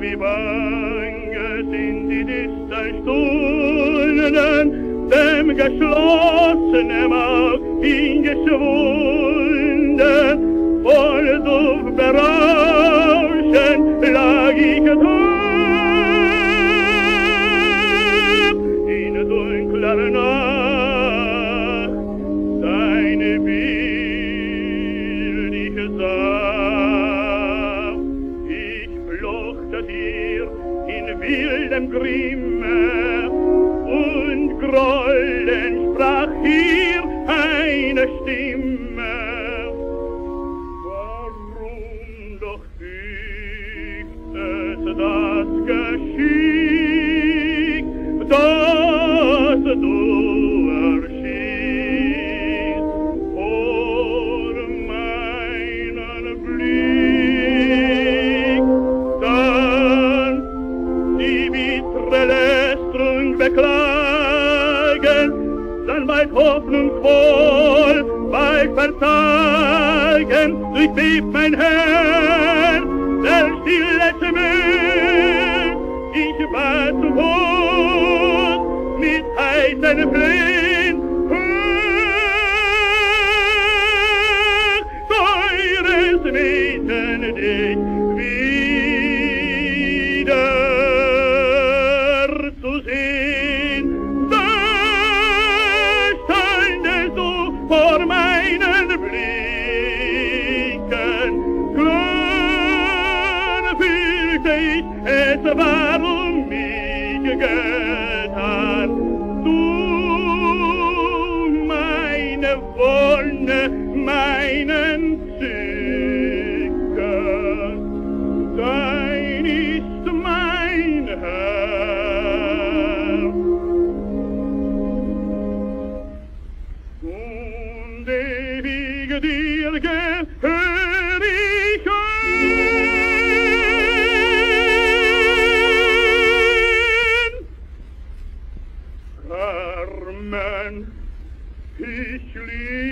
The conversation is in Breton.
wie banget in die dichten Stunden, dem geschlossenen Augen, in wildem Grimme und grollen sprach hier eine Stimme. Warum doch fügt es das Geschick, beklagen, dann bald hoffnungsvoll, bald verzagen, durchbebt mein Herz, der stille Schmerz, ich war zu Tod, mit heißen Flehen, vor meinen Blicken. Klar fühlte ich, es war um mich getan. det vi dirke Heiligen. Carmen, ich liebe